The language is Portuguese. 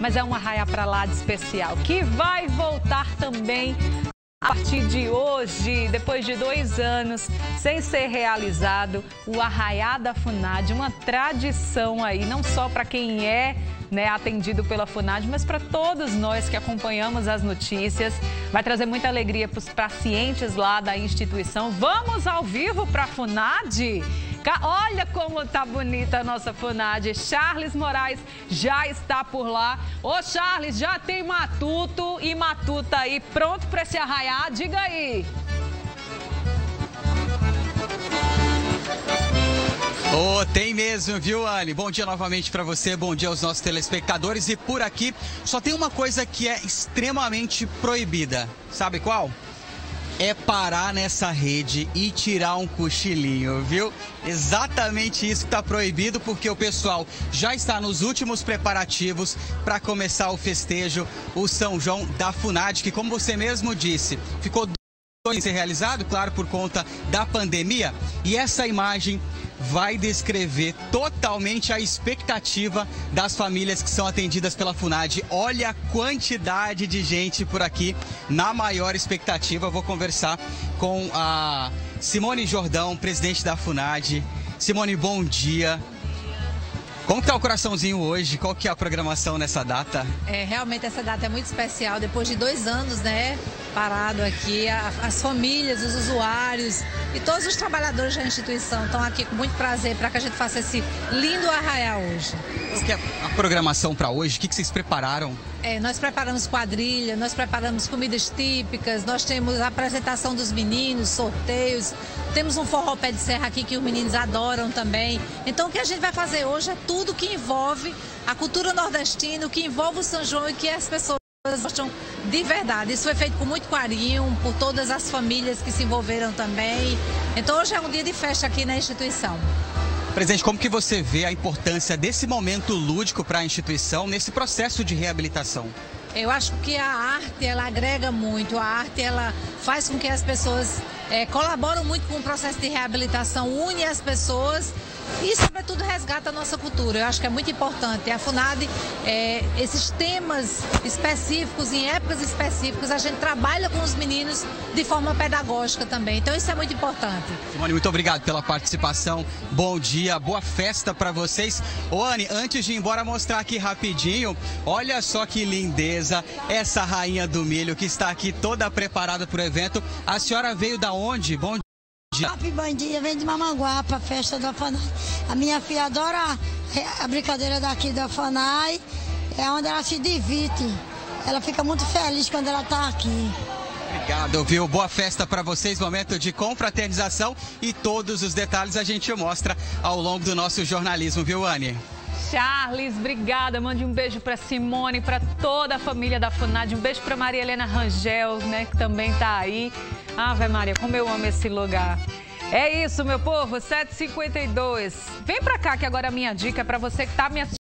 Mas é uma raia para lá de especial que vai voltar também a partir de hoje, depois de dois anos sem ser realizado, o Arraiá da FUNAD, uma tradição aí, não só para quem é né, atendido pela FUNAD, mas para todos nós que acompanhamos as notícias. Vai trazer muita alegria para os pacientes lá da instituição. Vamos ao vivo para a FUNAD? Olha como tá bonita a nossa FUNAD. Charles Moraes já está por lá. Ô Charles, já tem matuto e matuta aí pronto para se arraiar? Diga aí. Oh, tem mesmo, viu, Anne? Bom dia novamente para você, bom dia aos nossos telespectadores. E por aqui só tem uma coisa que é extremamente proibida. Sabe qual? É parar nessa rede e tirar um cochilinho, viu? Exatamente isso que está proibido, porque o pessoal já está nos últimos preparativos para começar o festejo, o São João da FUNAD, que, como você mesmo disse, ficou ser realizado, claro, por conta da pandemia. E essa imagem vai descrever totalmente a expectativa das famílias que são atendidas pela FUNAD. Olha a quantidade de gente por aqui, na maior expectativa. Vou conversar com a Simone Jordão, presidente da FUNAD. Simone, bom dia. Como está o coraçãozinho hoje? Qual que é a programação nessa data? É, realmente essa data é muito especial. Depois de dois anos, né, parado aqui, a, as famílias, os usuários e todos os trabalhadores da instituição estão aqui com muito prazer para que a gente faça esse lindo arraial hoje. Qual que é a programação para hoje? O que, que vocês prepararam? É, nós preparamos quadrilha, nós preparamos comidas típicas, nós temos a apresentação dos meninos, sorteios, temos um forró pé de serra aqui que os meninos adoram também. Então o que a gente vai fazer hoje é tudo que envolve a cultura nordestina, o que envolve o São João e que as pessoas gostam de verdade. Isso foi feito com muito carinho, por todas as famílias que se envolveram também. Então hoje é um dia de festa aqui na instituição. Presidente, como que você vê a importância desse momento lúdico para a instituição nesse processo de reabilitação? Eu acho que a arte ela agrega muito, a arte ela faz com que as pessoas é, colaboram muito com o processo de reabilitação, une as pessoas e, sobretudo, resgata a nossa cultura. Eu acho que é muito importante. A FUNAD, é, esses temas específicos, em épocas específicas, a gente trabalha com os meninos de forma pedagógica também. Então, isso é muito importante. Simone, muito obrigado pela participação. Bom dia, boa festa para vocês. Ô, Anne, antes de ir embora, mostrar aqui rapidinho. Olha só que lindeza essa rainha do milho que está aqui toda preparada para o evento. A senhora veio da onde? Bom dia. Bom dia, vem de Mamanguapa, festa da FANAI. A minha filha adora a brincadeira daqui da FANAI, é onde ela se divide. Ela fica muito feliz quando ela está aqui. Obrigado, viu? Boa festa para vocês, momento de confraternização e todos os detalhes a gente mostra ao longo do nosso jornalismo, viu, Anne? Charles, obrigada. Mande um beijo para Simone, para toda a família da FUNAD. Um beijo para Maria Helena Rangel, né, que também está aí. Ave Maria, como eu amo esse lugar. É isso, meu povo, 7h52. Vem para cá que agora a minha dica é para você que está me assistindo.